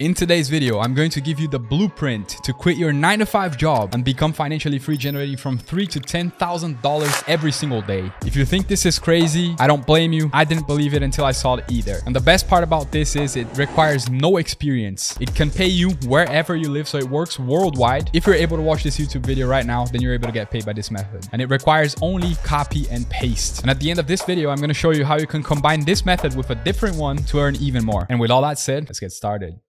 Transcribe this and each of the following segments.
In today's video, I'm going to give you the blueprint to quit your 9 to 5 job and become financially free generating from 3 to $10,000 every single day. If you think this is crazy, I don't blame you. I didn't believe it until I saw it either. And the best part about this is it requires no experience. It can pay you wherever you live, so it works worldwide. If you're able to watch this YouTube video right now, then you're able to get paid by this method. And it requires only copy and paste. And at the end of this video, I'm going to show you how you can combine this method with a different one to earn even more. And with all that said, let's get started.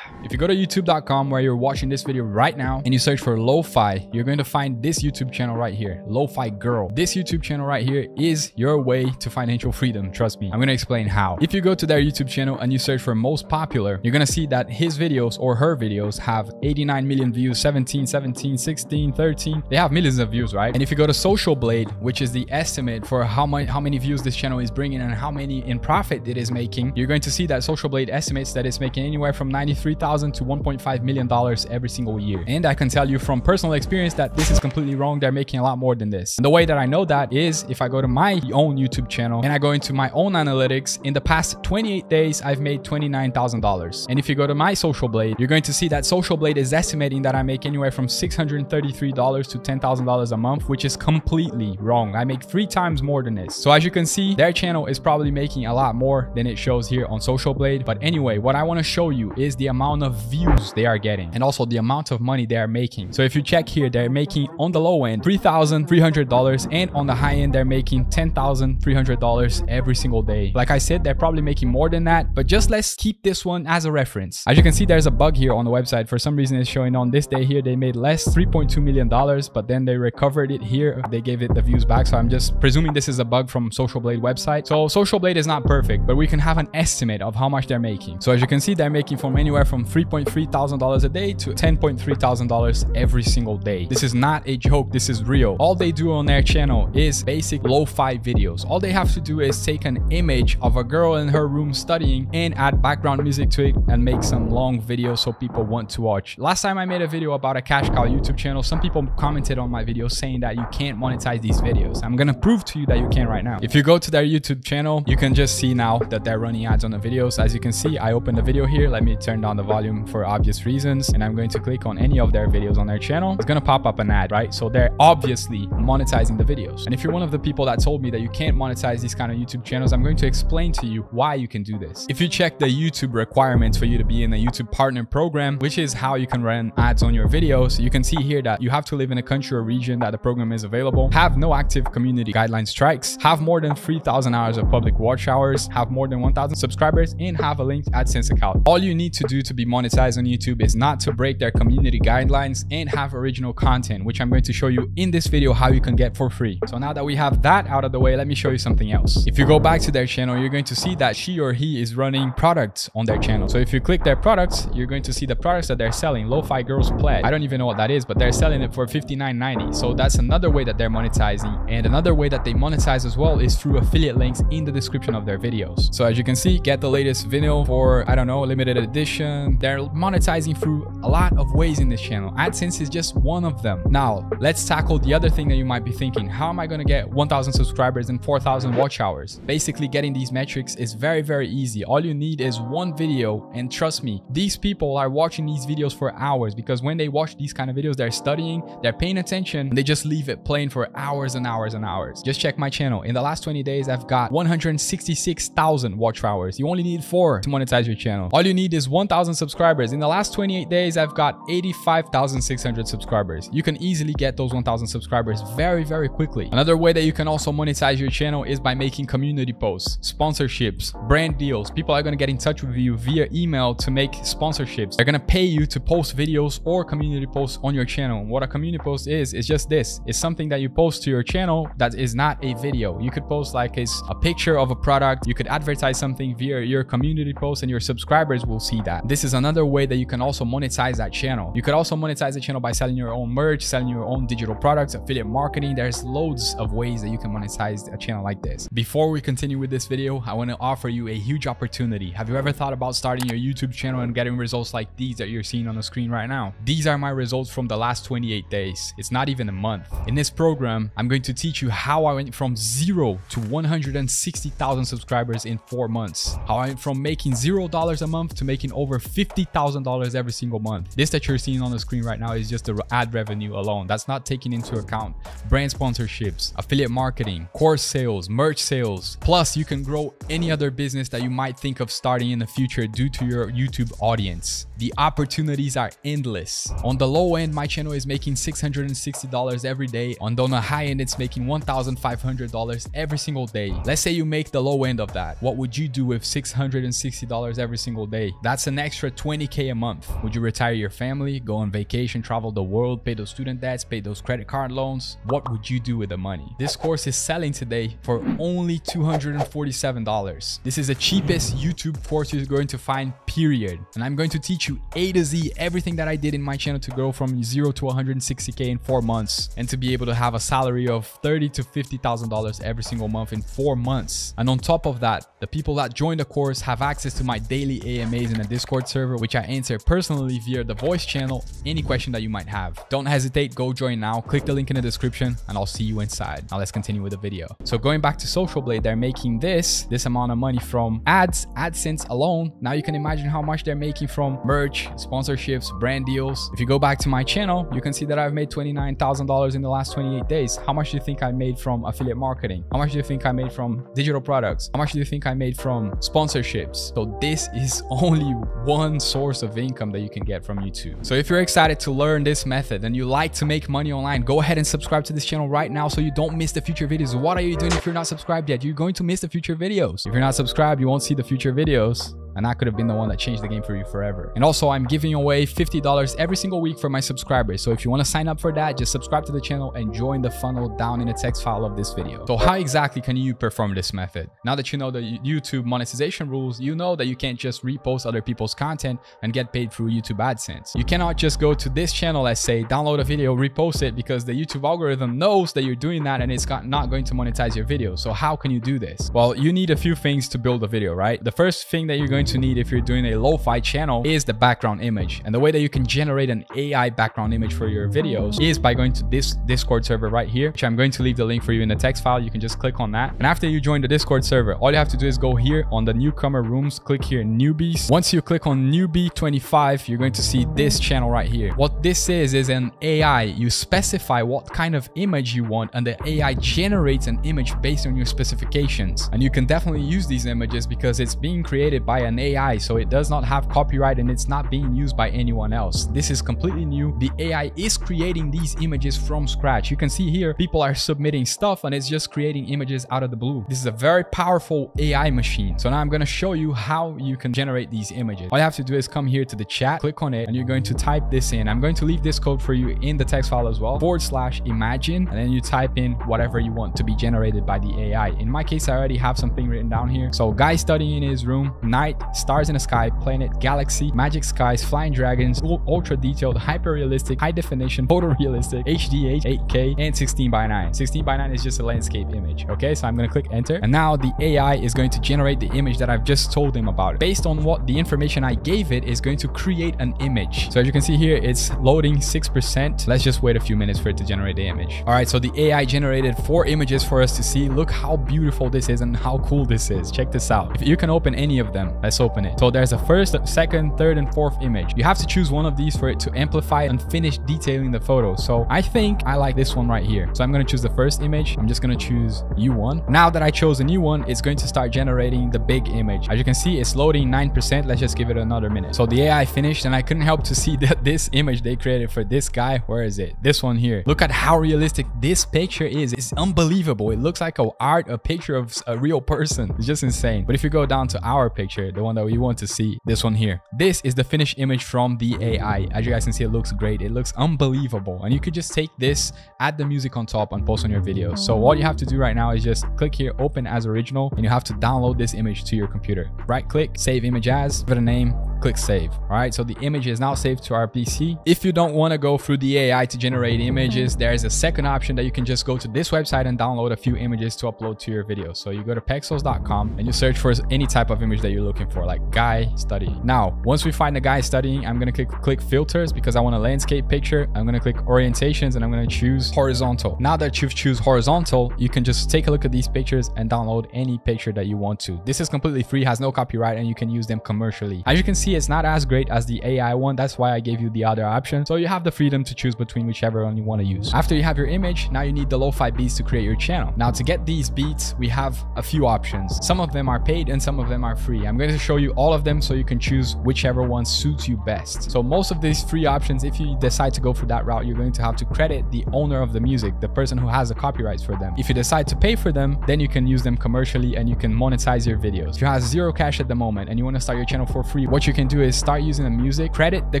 If you go to youtube.com where you're watching this video right now and you search for lo-fi, you're going to find this YouTube channel right here, Lo-Fi Girl. This YouTube channel right here is your way to financial freedom. Trust me. I'm going to explain how. If you go to their YouTube channel and you search for most popular, you're going to see that his videos or her videos have 89 million views, 17, 17, 16, 13. They have millions of views, right? And if you go to Social Blade, which is the estimate for how many how many views this channel is bringing and how many in profit it is making, you're going to see that Social Blade estimates that it's making anywhere from 93,000 to 1.5 million dollars every single year. And I can tell you from personal experience that this is completely wrong. They're making a lot more than this. And the way that I know that is if I go to my own YouTube channel and I go into my own analytics, in the past 28 days, I've made $29,000. And if you go to my Social Blade, you're going to see that Social Blade is estimating that I make anywhere from $633 to $10,000 a month, which is completely wrong. I make three times more than this. So as you can see, their channel is probably making a lot more than it shows here on Social Blade. But anyway, what I want to show you is the amount of views they are getting and also the amount of money they are making. So if you check here, they're making on the low end $3,300 and on the high end, they're making $10,300 every single day. Like I said, they're probably making more than that, but just let's keep this one as a reference. As you can see, there's a bug here on the website. For some reason, it's showing on this day here, they made less $3.2 million, but then they recovered it here. They gave it the views back. So I'm just presuming this is a bug from Social Blade website. So Social Blade is not perfect, but we can have an estimate of how much they're making. So as you can see, they're making from anywhere from 3.3 thousand dollars a day to 10.3 thousand dollars every single day. This is not a joke. This is real. All they do on their channel is basic lo-fi videos. All they have to do is take an image of a girl in her room studying and add background music to it and make some long videos so people want to watch. Last time I made a video about a cash cow YouTube channel, some people commented on my video saying that you can't monetize these videos. I'm gonna prove to you that you can right now. If you go to their YouTube channel, you can just see now that they're running ads on the videos. As you can see, I opened the video here. Let me turn down the volume for obvious reasons and I'm going to click on any of their videos on their channel, it's going to pop up an ad, right? So they're obviously monetizing the videos. And if you're one of the people that told me that you can't monetize these kind of YouTube channels, I'm going to explain to you why you can do this. If you check the YouTube requirements for you to be in a YouTube partner program, which is how you can run ads on your videos, you can see here that you have to live in a country or region that the program is available, have no active community guideline strikes, have more than 3,000 hours of public watch hours, have more than 1,000 subscribers, and have a linked AdSense account. All you need to do to be monetized on YouTube is not to break their community guidelines and have original content, which I'm going to show you in this video how you can get for free. So now that we have that out of the way, let me show you something else. If you go back to their channel, you're going to see that she or he is running products on their channel. So if you click their products, you're going to see the products that they're selling. Lo-Fi Girls Pledge. I don't even know what that is, but they're selling it for $59.90. So that's another way that they're monetizing. And another way that they monetize as well is through affiliate links in the description of their videos. So as you can see, get the latest vinyl for, I don't know, limited edition. They're monetizing through a lot of ways in this channel. AdSense is just one of them. Now, let's tackle the other thing that you might be thinking. How am I going to get 1,000 subscribers and 4,000 watch hours? Basically, getting these metrics is very, very easy. All you need is one video. And trust me, these people are watching these videos for hours because when they watch these kind of videos, they're studying, they're paying attention, and they just leave it playing for hours and hours and hours. Just check my channel. In the last 20 days, I've got 166,000 watch hours. You only need four to monetize your channel. All you need is 1,000 subscribers. In the last 28 days, I've got 85,600 subscribers. You can easily get those 1,000 subscribers very, very quickly. Another way that you can also monetize your channel is by making community posts, sponsorships, brand deals. People are going to get in touch with you via email to make sponsorships. They're going to pay you to post videos or community posts on your channel. What a community post is, is just this. It's something that you post to your channel that is not a video. You could post like a, a picture of a product. You could advertise something via your community post and your subscribers will see that. This is is another way that you can also monetize that channel. You could also monetize the channel by selling your own merch, selling your own digital products, affiliate marketing. There's loads of ways that you can monetize a channel like this. Before we continue with this video, I want to offer you a huge opportunity. Have you ever thought about starting your YouTube channel and getting results like these that you're seeing on the screen right now? These are my results from the last 28 days. It's not even a month. In this program, I'm going to teach you how I went from zero to 160,000 subscribers in four months. How I went from making zero dollars a month to making over $50,000 every single month. This that you're seeing on the screen right now is just the ad revenue alone. That's not taking into account brand sponsorships, affiliate marketing, course sales, merch sales. Plus, you can grow any other business that you might think of starting in the future due to your YouTube audience. The opportunities are endless. On the low end, my channel is making $660 every day. On the high end, it's making $1,500 every single day. Let's say you make the low end of that. What would you do with $660 every single day? That's an extra 20K a month. Would you retire your family, go on vacation, travel the world, pay those student debts, pay those credit card loans? What would you do with the money? This course is selling today for only $247. This is the cheapest YouTube course you're going to find, period. And I'm going to teach you A to Z everything that I did in my channel to grow from zero to 160K in four months and to be able to have a salary of 30 to $50,000 every single month in four months. And on top of that, the people that join the course have access to my daily AMAs in a Discord server, which I answer personally via the voice channel, any question that you might have. Don't hesitate, go join now. Click the link in the description and I'll see you inside. Now let's continue with the video. So going back to Social Blade, they're making this, this amount of money from ads, AdSense alone. Now you can imagine how much they're making from merch, sponsorships, brand deals. If you go back to my channel, you can see that I've made $29,000 in the last 28 days. How much do you think I made from affiliate marketing? How much do you think I made from digital products? How much do you think I made from sponsorships? So this is only one source of income that you can get from YouTube. So if you're excited to learn this method and you like to make money online, go ahead and subscribe to this channel right now so you don't miss the future videos. What are you doing if you're not subscribed yet? You're going to miss the future videos. If you're not subscribed, you won't see the future videos and I could have been the one that changed the game for you forever. And also, I'm giving away $50 every single week for my subscribers. So if you want to sign up for that, just subscribe to the channel and join the funnel down in the text file of this video. So how exactly can you perform this method? Now that you know the YouTube monetization rules, you know that you can't just repost other people's content and get paid through YouTube AdSense. You cannot just go to this channel, let's say, download a video, repost it because the YouTube algorithm knows that you're doing that and it's not going to monetize your video. So how can you do this? Well, you need a few things to build a video, right? The first thing that you're going to need if you're doing a lo-fi channel is the background image. And the way that you can generate an AI background image for your videos is by going to this Discord server right here, which I'm going to leave the link for you in the text file. You can just click on that. And after you join the Discord server, all you have to do is go here on the newcomer rooms, click here newbies. Once you click on newbie 25, you're going to see this channel right here. What this is, is an AI. You specify what kind of image you want and the AI generates an image based on your specifications. And you can definitely use these images because it's being created by an AI AI, so it does not have copyright and it's not being used by anyone else. This is completely new. The AI is creating these images from scratch. You can see here, people are submitting stuff and it's just creating images out of the blue. This is a very powerful AI machine. So now I'm going to show you how you can generate these images. All you have to do is come here to the chat, click on it, and you're going to type this in. I'm going to leave this code for you in the text file as well, forward slash imagine, and then you type in whatever you want to be generated by the AI. In my case, I already have something written down here. So guy studying in his room, night, stars in the sky, planet, galaxy, magic skies, flying dragons, ultra detailed, hyper realistic, high definition, photorealistic, HDH, 8K, and 16 by 9. 16 by 9 is just a landscape image. Okay, so I'm gonna click enter, and now the AI is going to generate the image that I've just told him about. Based on what the information I gave it is going to create an image. So as you can see here, it's loading 6%. Let's just wait a few minutes for it to generate the image. All right, so the AI generated four images for us to see. Look how beautiful this is and how cool this is. Check this out. If you can open any of them, let's open it. So there's a first, second, third, and fourth image. You have to choose one of these for it to amplify and finish detailing the photo. So I think I like this one right here. So I'm going to choose the first image. I'm just going to choose U1. Now that I chose a new one, it's going to start generating the big image. As you can see, it's loading 9%. Let's just give it another minute. So the AI finished and I couldn't help to see that this image they created for this guy, where is it? This one here. Look at how realistic this picture is. It's unbelievable. It looks like a art, a picture of a real person. It's just insane. But if you go down to our picture, the one that we want to see, this one here. This is the finished image from the AI. As you guys can see, it looks great. It looks unbelievable. And you could just take this, add the music on top and post on your video. So all you have to do right now is just click here, open as original, and you have to download this image to your computer. Right click, save image as, give it a name, click save. All right, so the image is now saved to our PC. If you don't want to go through the AI to generate images, there's a second option that you can just go to this website and download a few images to upload to your video. So you go to pexels.com and you search for any type of image that you're looking for, like guy studying. Now, once we find the guy studying, I'm gonna click click filters because I want a landscape picture. I'm gonna click orientations and I'm gonna choose horizontal. Now that you've choose horizontal, you can just take a look at these pictures and download any picture that you want to. This is completely free, has no copyright, and you can use them commercially. As you can see, it's not as great as the AI one. That's why I gave you the other option. So you have the freedom to choose between whichever one you want to use. After you have your image, now you need the lo-fi beats to create your channel. Now to get these beats, we have a few options. Some of them are paid and some of them are free. I'm going to show you all of them so you can choose whichever one suits you best. So most of these free options, if you decide to go for that route, you're going to have to credit the owner of the music, the person who has the copyrights for them. If you decide to pay for them, then you can use them commercially and you can monetize your videos. If you have zero cash at the moment and you want to start your channel for free, what you can do is start using the music, credit the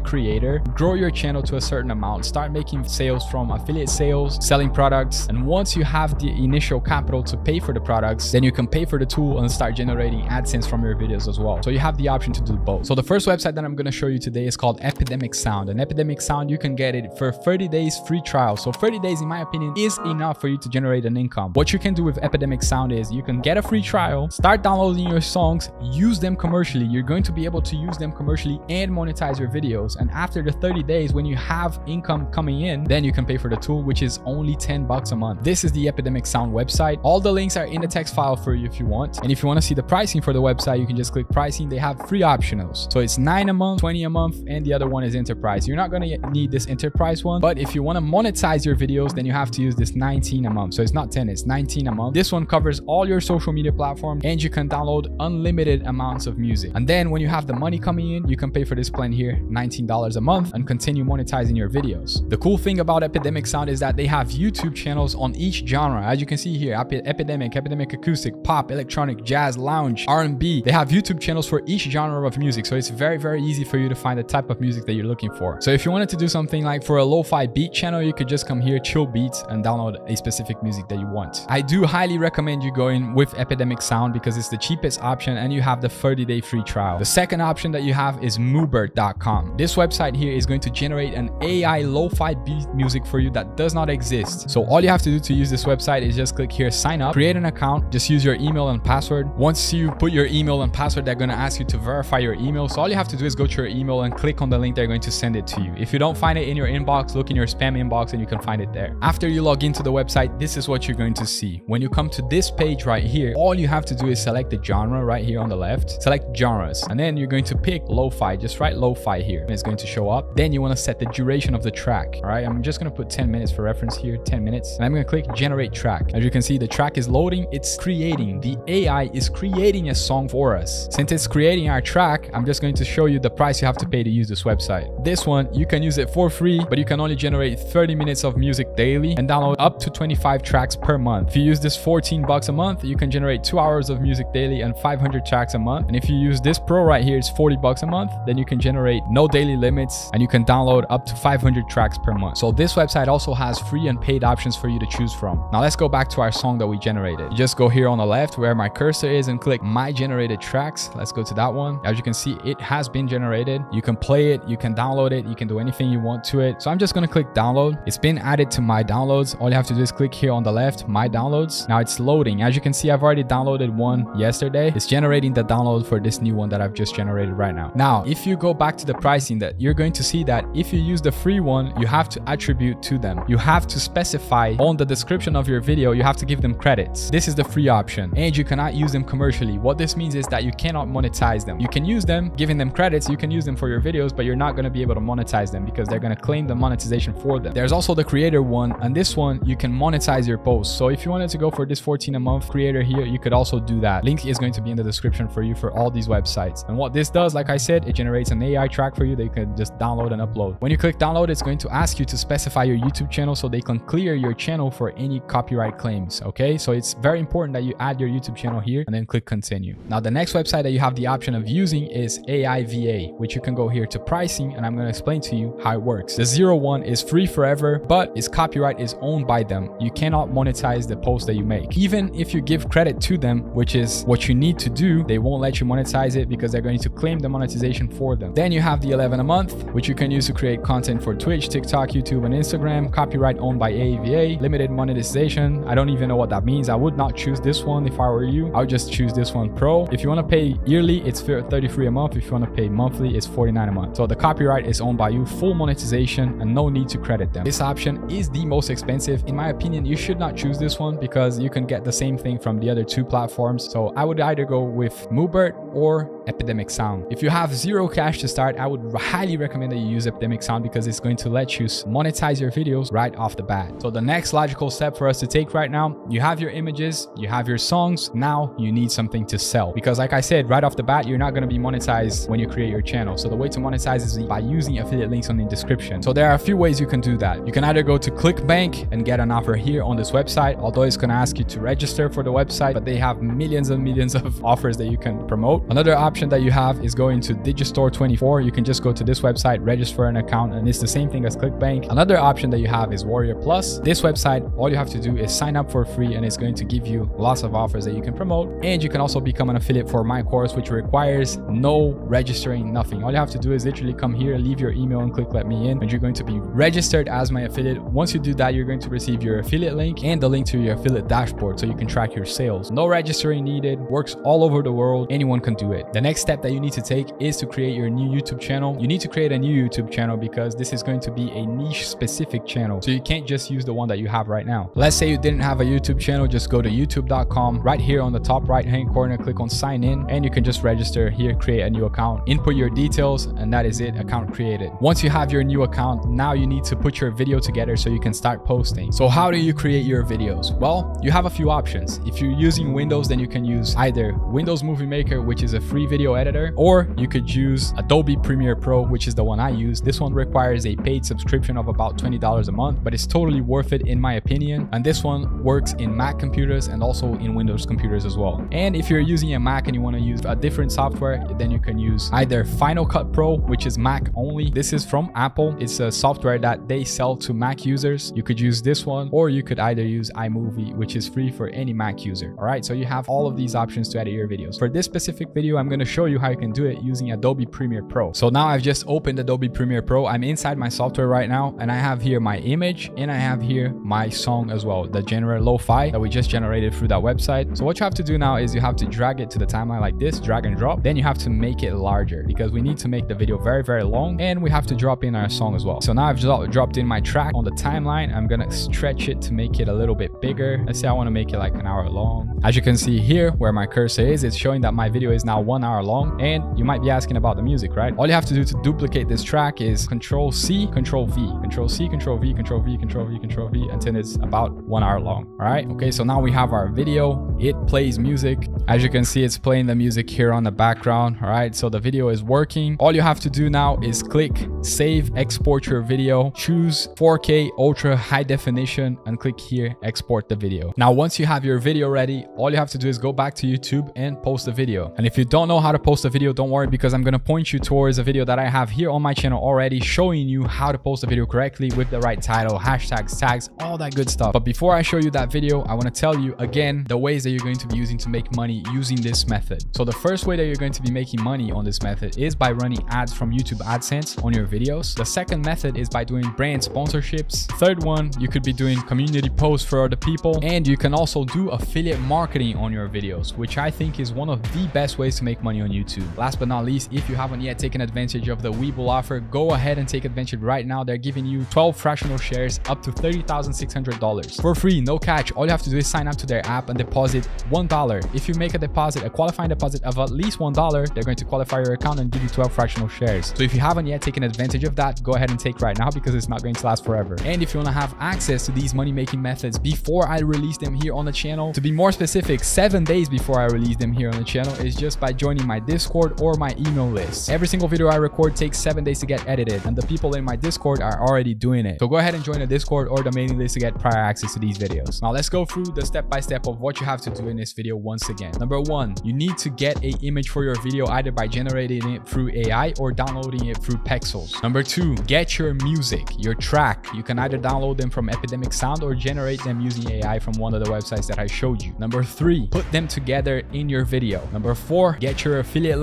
creator, grow your channel to a certain amount, start making sales from affiliate sales, selling products. And once you have the initial capital to pay for the products, then you can pay for the tool and start generating AdSense from your videos as well. So you have the option to do both. So the first website that I'm going to show you today is called Epidemic Sound. And Epidemic Sound, you can get it for 30 days free trial. So 30 days, in my opinion, is enough for you to generate an income. What you can do with Epidemic Sound is you can get a free trial, start downloading your songs, use them commercially. You're going to be able to use them commercially and monetize your videos. And after the 30 days, when you have income coming in, then you can pay for the tool, which is only 10 bucks a month. This is the Epidemic Sound website. All the links are in the text file for you if you want. And if you want to see the pricing for the website, you can just click pricing. They have free optionals. So it's nine a month, 20 a month, and the other one is enterprise. You're not going to need this enterprise one, but if you want to monetize your videos, then you have to use this 19 a month. So it's not 10, it's 19 a month. This one covers all your social media platforms and you can download unlimited amounts of music. And then when you have the money coming in, you can pay for this plan here, $19 a month and continue monetizing your videos. The cool thing about Epidemic Sound is that they have YouTube channels on each genre. As you can see here, Epidemic, Epidemic Acoustic, Pop, Electronic, Jazz, Lounge, R&B. They have YouTube channels for each genre of music. So it's very, very easy for you to find the type of music that you're looking for. So if you wanted to do something like for a lo-fi beat channel, you could just come here, chill beats and download a specific music that you want. I do highly recommend you going with Epidemic Sound because it's the cheapest option and you have the 30 day free trial. The second option that you have is Mubert.com. This website here is going to generate an AI lo-fi beat music for you that does not exist. So all you have to do to use this website is just click here, sign up, create an account, just use your email and password. Once you put your email and password, they're going to ask you to verify your email. So all you have to do is go to your email and click on the link they're going to send it to you. If you don't find it in your inbox, look in your spam inbox and you can find it there. After you log into the website, this is what you're going to see. When you come to this page right here, all you have to do is select the genre right here on the left, select genres, and then you're going to pick lo-fi, just write lo-fi here, and it's going to show up. Then you want to set the duration of the track, all right? I'm just going to put 10 minutes for reference here, 10 minutes, and I'm going to click generate track. As you can see, the track is loading, it's creating, the AI is creating a song for us. Since it's creating our track, I'm just going to show you the price you have to pay to use this website. This one, you can use it for free, but you can only generate 30 minutes of music daily and download up to 25 tracks per month. If you use this 14 bucks a month, you can generate two hours of music daily and 500 tracks a month. And if you use this pro right here, it's 40 bucks a month, then you can generate no daily limits and you can download up to 500 tracks per month. So this website also has free and paid options for you to choose from. Now let's go back to our song that we generated. You just go here on the left where my cursor is and click my generated tracks. Let's go to that one. As you can see, it has been generated. You can play it, you can download it, you can do anything you want to it. So I'm just going to click download. It's been added to my downloads. All you have to do is click here on the left, my downloads. Now it's loading. As you can see, I've already downloaded one yesterday. It's generating the download for this new one that I've just generated right now. Now, if you go back to the pricing that you're going to see that if you use the free one, you have to attribute to them. You have to specify on the description of your video, you have to give them credits. This is the free option and you cannot use them commercially. What this means is that you cannot monetize them. You can use them, giving them credits, you can use them for your videos, but you're not going to be able to monetize them because they're going to claim the monetization for them. There's also the creator one and this one you can monetize your posts. So if you wanted to go for this 14 a month creator here, you could also do that. Link is going to be in the description for you for all these websites. And what this does, like I said, it generates an AI track for you that you can just download and upload. When you click download, it's going to ask you to specify your YouTube channel so they can clear your channel for any copyright claims. Okay, so it's very important that you add your YouTube channel here and then click continue. Now, the next website that you have the option of using is AIVA, which you can go here to pricing and I'm going to explain to you how it works. The zero one is free forever, but its copyright is owned by them. You cannot monetize the post that you make. Even if you give credit to them, which is what you need to do, they won't let you monetize it because they're going to claim the monetization for them. Then you have the 11 a month, which you can use to create content for Twitch, TikTok, YouTube, and Instagram. Copyright owned by AIVA. Limited monetization. I don't even know what that means. I would not choose this one if I were you. I would just choose this one Pro. If you want to pay yearly, it's 33 a month. If you want to pay monthly, it's 49 a month. So the copyright is owned by you, full monetization, and no need to credit them. This option is the most expensive. In my opinion, you should not choose this one because you can get the same thing from the other two platforms. So I would either go with Mubert or Epidemic Sound. If you have zero cash to start, I would highly recommend that you use Epidemic Sound because it's going to let you monetize your videos right off the bat. So the next logical step for us to take right now, you have your images, you have your songs, now you need something to sell. Because like I said, right off the bat, you're not going to be monetized when you create your channel. So the way to monetize is by using affiliate links on the description. So there are a few ways you can do that. You can either go to ClickBank and get an offer here on this website, although it's going to ask you to register for the website, but they have millions and millions of offers that you can promote. Another option that you have is going to Digistore24. You can just go to this website, register an account, and it's the same thing as ClickBank. Another option that you have is Warrior Plus. This website, all you have to do is sign up for free and it's going to give you lots of offers that you can promote. And you can also become an affiliate for my course, which requires no registering, nothing. All you have to do is literally come here, leave your email and click let me in, and you're going to be registered as my affiliate. Once you do that, you're going to receive your affiliate link and the link to your affiliate dashboard so you can track your sales. No registering needed, works all over the world. Anyone can do it. The next step that you need to take is to create your new YouTube channel. You need to create a new YouTube channel because this is going to be a niche specific channel. So you can't just use the one that you have right now. Let's say you didn't have a YouTube channel, just go to youtube.com right here on the top right hand corner, click on sign in and you can just register here, create a new account, input your details and that is it, account created. Once you have your new account, now you need to put your video together so you can start posting. So how do you create your videos? Well, you have a few options. If you're using Windows, then you can use either Windows Movie Maker, which is a free video editor, or you could use Adobe Premiere Pro, which is the one I use. This one requires a paid subscription of about $20 a month, but it's totally worth it in my opinion. And this one works in Mac computers and also in Windows computers as well. And if you're using a Mac and you want to use a different software, then you can use either Final Cut Pro, which is Mac only. This is from Apple. It's a software that they sell to Mac users. You could use this one, or you could either use iMovie, which is free for any Mac user. All right, so you have all of these options to edit your videos. For this specific video, I'm going to show you how you can do it using Adobe Premiere Pro. So now I've just opened Adobe Premiere Pro. I'm inside my software right now, and I have here my image, and I have here my song as well, the general lo-fi that we just generated through that website. So what you have to do now is you have to drag it to the timeline like this, drag and drop. Then you have to make it larger because we need to make the video very, very long, and we have to drop in our song as well. So now I've just dropped in my track on the timeline. I'm gonna stretch it to make it a little bit bigger. Let's say I want to make it like an hour long. As you can see here where my cursor is, it's showing that my video is now one hour long. And you might be asking about the music, right? All you have to do to duplicate this track is Control C, Control V, Control C, Control V, Control V, Control V, Control V until it's about one hour long. All right. Okay. So now we have our video. It plays music. As you can see, it's playing the music here on the background. All right. So the video is working. All you have to do now is click save, export your video, choose 4K ultra high definition and click here, export the video. Now, once you have your video ready, all you have to do is go back to YouTube and post the video. And if you don't know how to post a video, don't worry because I'm going to point you towards a video that I have here on my channel already showing you how to post a video correctly with the right title, hashtags, tags, all that good stuff. But before I show you that video, I want to tell you again the ways that you're going to be using to make money using this method. So the first way that you're going to be making money on this method is by running ads from YouTube AdSense on your videos. The second method is by doing brand sponsorships. Third one, you could be doing community posts for other people. And you can also do affiliate marketing on your videos, which I think is one of the best ways to make money on YouTube. Last but not least, if you haven't yet taken advantage of the Webull offer, go ahead and take advantage right now. They're giving you 12 fractional shares up to $30,600 for free, no catch. All you have to do is sign up to their app and deposit $1. If you make a deposit, a qualifying deposit of at least $1, they're going to qualify your account and give you 12 fractional shares. So if you haven't yet taken advantage of that, go ahead and take right now because it's not going to last forever. And if you want to have access to these money making methods before I release them here on the channel, to be more specific, seven days before I release them here on the channel is just by joining my Discord or my email list. Every single video I record takes seven days to get edited and the people in my Discord are already doing it. So go ahead and join the Discord or the mailing list to get prior access to these videos. Now let's go through the step by step of what you have to do in this video once again. Number one, you need to get a image for your video either by generating it through AI or downloading it through Pexels. Number two, get your music, your track. You can either download them from Epidemic Sound or generate them using AI from one of the websites that I showed you. Number three, put them together in your video. Number four, get your affiliate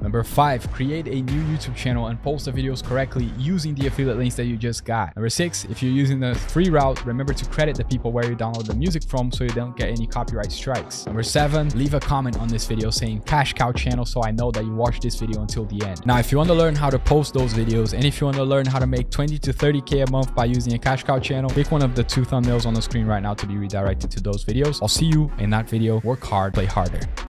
Number five, create a new YouTube channel and post the videos correctly using the affiliate links that you just got. Number six, if you're using the free route, remember to credit the people where you download the music from so you don't get any copyright strikes. Number seven, leave a comment on this video saying cash cow channel so I know that you watched this video until the end. Now, if you want to learn how to post those videos and if you want to learn how to make 20 to 30k a month by using a cash cow channel, pick one of the two thumbnails on the screen right now to be redirected to those videos. I'll see you in that video. Work hard, play harder.